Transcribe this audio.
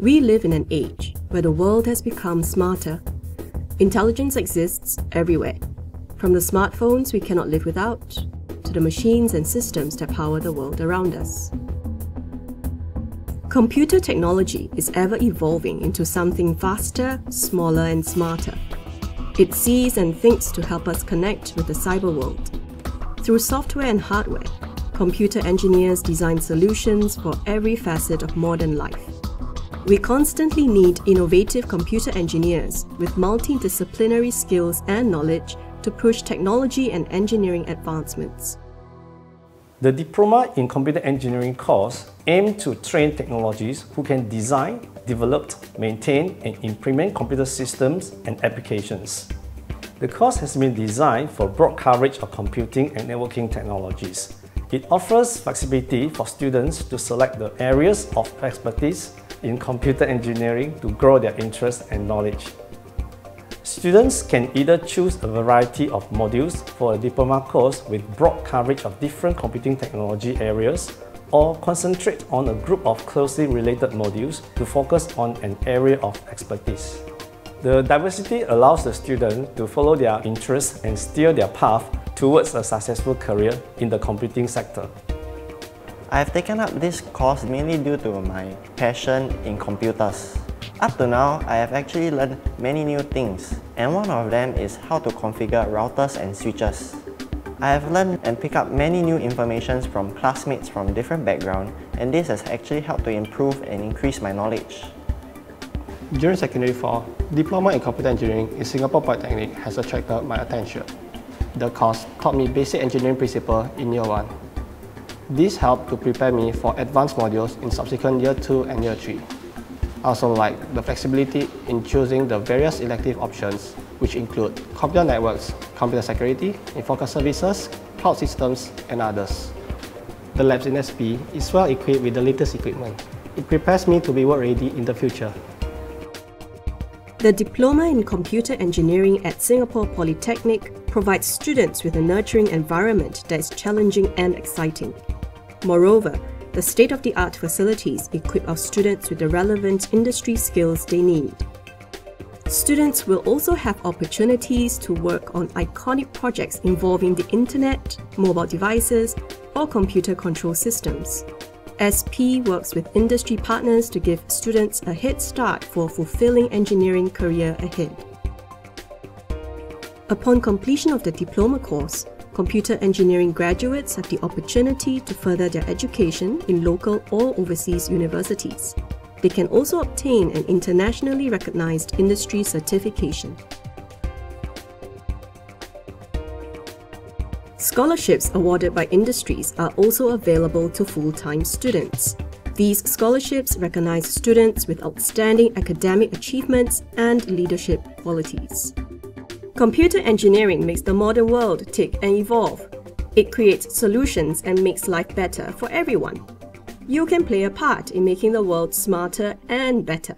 We live in an age where the world has become smarter. Intelligence exists everywhere, from the smartphones we cannot live without to the machines and systems that power the world around us. Computer technology is ever evolving into something faster, smaller, and smarter. It sees and thinks to help us connect with the cyber world. Through software and hardware, computer engineers design solutions for every facet of modern life. We constantly need innovative computer engineers with multidisciplinary skills and knowledge to push technology and engineering advancements. The Diploma in Computer Engineering course aims to train technologies who can design, develop, maintain and implement computer systems and applications. The course has been designed for broad coverage of computing and networking technologies. It offers flexibility for students to select the areas of expertise in computer engineering to grow their interest and knowledge. Students can either choose a variety of modules for a diploma course with broad coverage of different computing technology areas or concentrate on a group of closely related modules to focus on an area of expertise. The diversity allows the student to follow their interests and steer their path towards a successful career in the computing sector. I have taken up this course mainly due to my passion in computers. Up to now, I have actually learned many new things, and one of them is how to configure routers and switches. I have learned and picked up many new informations from classmates from different backgrounds, and this has actually helped to improve and increase my knowledge. During Secondary 4, Diploma in Computer Engineering in Singapore Polytechnic has attracted my attention. The course taught me basic engineering principles in Year 1. This helped to prepare me for advanced modules in subsequent Year 2 and Year 3. I also like the flexibility in choosing the various elective options, which include computer networks, computer security, infocomm services, cloud systems, and others. The labs in SP is well equipped with the latest equipment. It prepares me to be work ready in the future. The Diploma in Computer Engineering at Singapore Polytechnic provides students with a nurturing environment that is challenging and exciting. Moreover, the state-of-the-art facilities equip our students with the relevant industry skills they need. Students will also have opportunities to work on iconic projects involving the internet, mobile devices, or computer control systems. SP works with industry partners to give students a head start for a fulfilling engineering career ahead. Upon completion of the diploma course, computer engineering graduates have the opportunity to further their education in local or overseas universities. They can also obtain an internationally recognized industry certification. Scholarships awarded by industries are also available to full-time students. These scholarships recognize students with outstanding academic achievements and leadership qualities. Computer engineering makes the modern world tick and evolve. It creates solutions and makes life better for everyone. You can play a part in making the world smarter and better.